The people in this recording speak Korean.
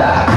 있다.